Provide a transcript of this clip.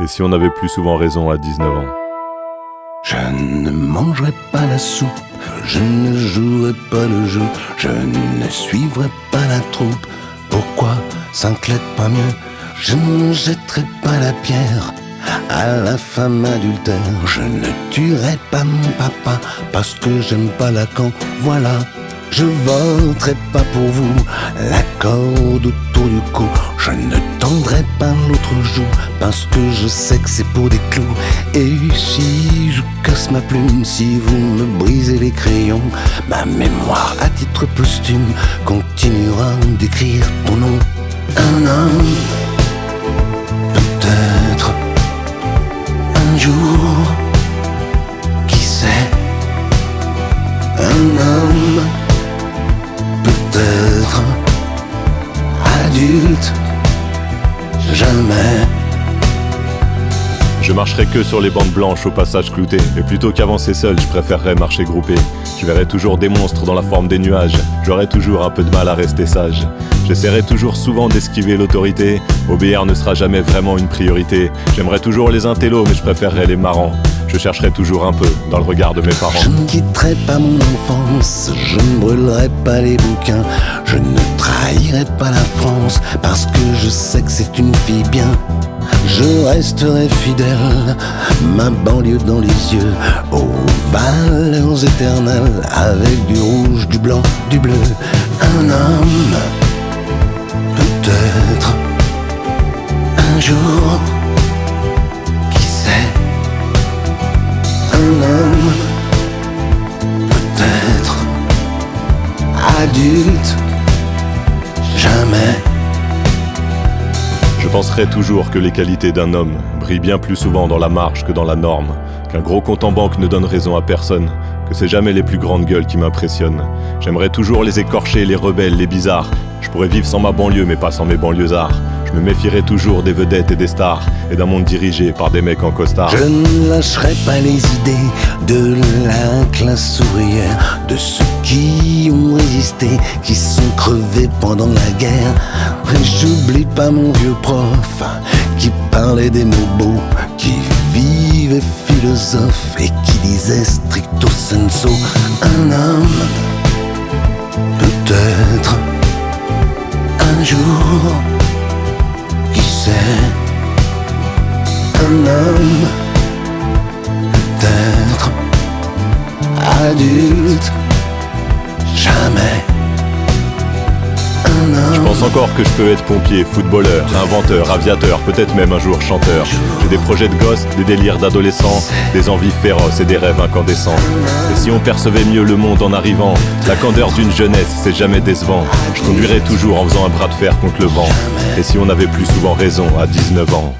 Et si on avait plus souvent raison à 19 ans? Je ne mangerai pas la soupe, je ne jouerai pas le jeu, je ne suivrai pas la troupe. Pourquoi s'inclète pas mieux? Je ne jetterai pas la pierre à la femme adultère. Je ne tuerai pas mon papa parce que j'aime pas Lacan. Voilà, je voterai pas pour vous la corde autour du cou. Je ne tendrai pas l'autre joue parce que je sais que c'est pour des clous. Et si je casse ma plume, si vous me brisez les crayons, ma mémoire à titre posthume continuera d'écrire ton nom. Adulte. Je marcherai que sur les bandes blanches au passage clouté. Et plutôt qu'avancer seul, je préférerais marcher groupé. Je verrai toujours des monstres dans la forme des nuages. J'aurai toujours un peu de mal à rester sage. J'essaierai toujours souvent d'esquiver l'autorité. Obéir ne sera jamais vraiment une priorité. J'aimerais toujours les intellos, mais je préférerais les marrants. Je chercherai toujours un peu dans le regard de mes parents. Je ne quitterai pas mon enfance, je ne brûlerai pas les bouquins, je ne trahirai pas la France parce que je sais que c'est une fille bien. Je resterai fidèle, ma banlieue dans les yeux, aux valeurs éternelles, avec du rouge, du blanc, du bleu. Un homme, qui sait, un homme, peut-être, adulte, jamais. Je penserai toujours que les qualités d'un homme brillent bien plus souvent dans la marge que dans la norme, qu'un gros compte en banque ne donne raison à personne, que c'est jamais les plus grandes gueules qui m'impressionnent. J'aimerais toujours les écorcher, les rebelles, les bizarres. Je pourrais vivre sans ma banlieue, mais pas sans mes banlieusards. Je me méfierais toujours des vedettes et des stars, et d'un monde dirigé par des mecs en costard. Je ne lâcherai pas les idées de la classe ouvrière, de ceux qui ont résisté, qui sont crevés pendant la guerre. Et j'oublie pas mon vieux prof qui parlait des mots beaux, qui vivait philosophe et qui disait stricto sensu. Un homme, peut-être, un jour, un homme, peut-être adulte, jamais. Pense encore que je peux être pompier, footballeur, inventeur, aviateur, peut-être même un jour chanteur. J'ai des projets de gosse, des délires d'adolescent, des envies féroces et des rêves incandescents. Et si on percevait mieux le monde en arrivant, la candeur d'une jeunesse, c'est jamais décevant. Je conduirais toujours en faisant un bras de fer contre le vent. Et si on avait plus souvent raison à 19 ans?